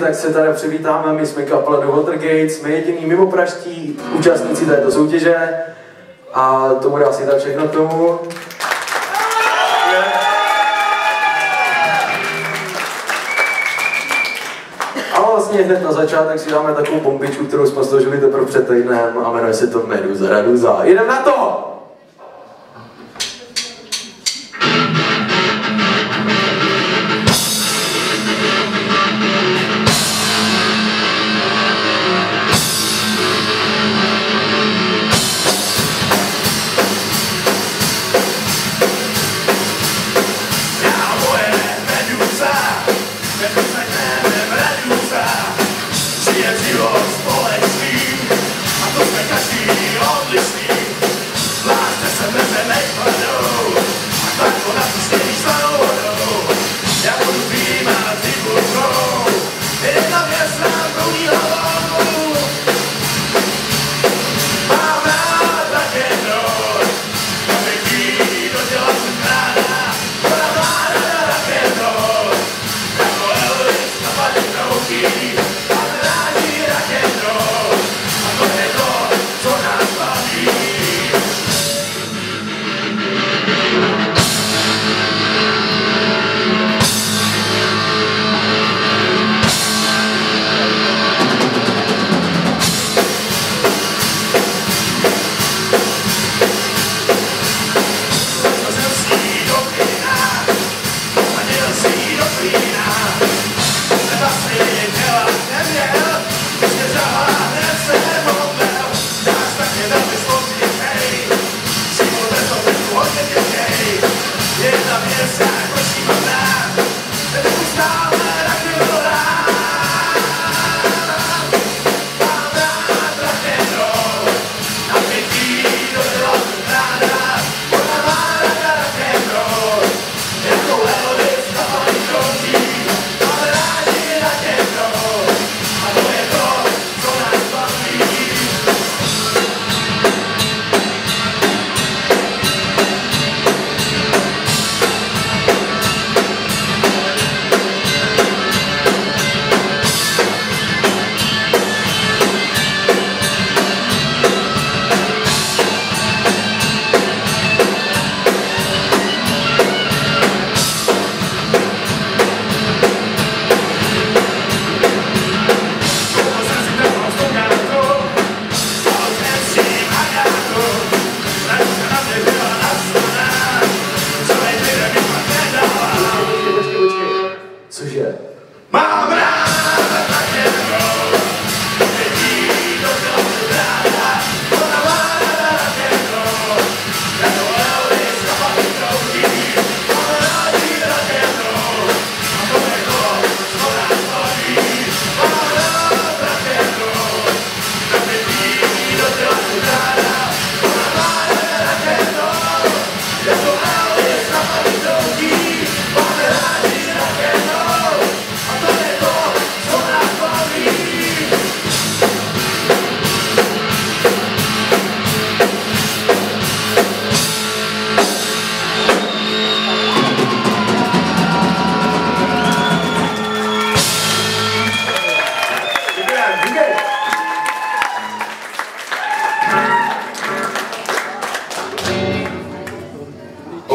Tak se tady přivítáme, my jsme kapela do Watergate, jsme jediný mimo praští účastníci této soutěže a to bude asi tak všechno k tomu. A vlastně hned na začátek si dáme takovou bombičku, kterou jsme složili teprve před týdnem a jmenuje se to Meduza Raduza. Jdem na to!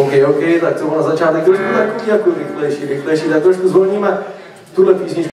OK, OK, tak to bylo na začátek trošku takový jako rychlejší, rychlejší, tak trošku zvolníme tuhle písničku.